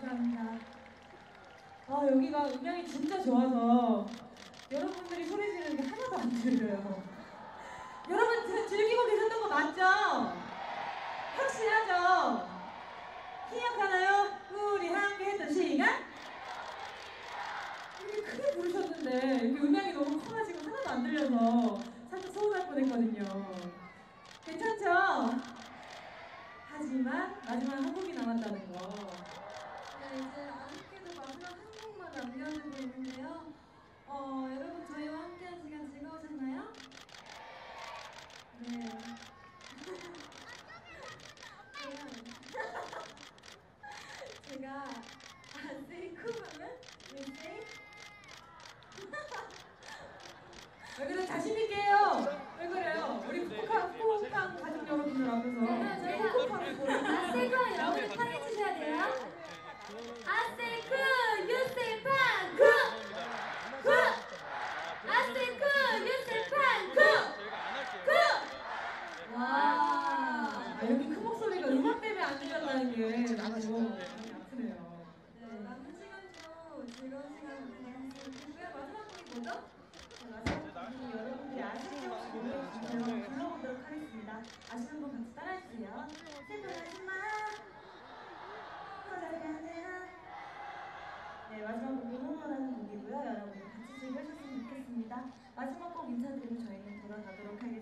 감사합니다. 아, 여기가 음향이 진짜 좋아서 여러분들이 소리 지르는 게 하나도 안 들려요. 여러분 들- 즐기고 계셨던 거 맞죠? 확실하죠? 기억하나요? 우리 함께 했던 시간? 이렇게 크게 부르셨는데 음향이 너무 커가지고 하나도 안 들려서 살짝 서운할 뻔했거든요. 괜찮죠? 하지만 마지막 한 곡이 남았다는 거. 네, 이제 아쉽게도 마지막 한 곡만 남겨두고 있는데요. 어, 여러분 저희와 함께한 시간 즐거우셨나요? 네. 제가 안 say 쿠면은 we say 왜 그래 자신 있게 해요? 왜 그래요? 우리 후쿠한 후쿠한 가족 여러분들 앞에서. 네, 후쿠하는 거. 아세이쿠 여러분들 파헤 주셔야 돼요. 아세이쿠 유세이 팡쿠 쿠 아세이쿠 유세이 팡쿠 쿠 와. 아, 여기 큰 목소리가 음악 때문에 안 들렸다는 게 나도 아프네요. 네, 남은 시간도 즐거운 시간 보내셨으면. 마지막 곡이 뭐죠? 마지막 곡이 여러분들이 혹시 모르겠지만 불러보도록 하겠습니다. 아시는 분 같이 따라해주세요. 슬픈하지 마. 거절하는 네, 마지막 곡이 호모라는 곡이고요. 여러분 같이 즐겨주셨으면 좋겠습니다. 마지막 곡 인사드리고 저희는 돌아가도록 하겠습니다.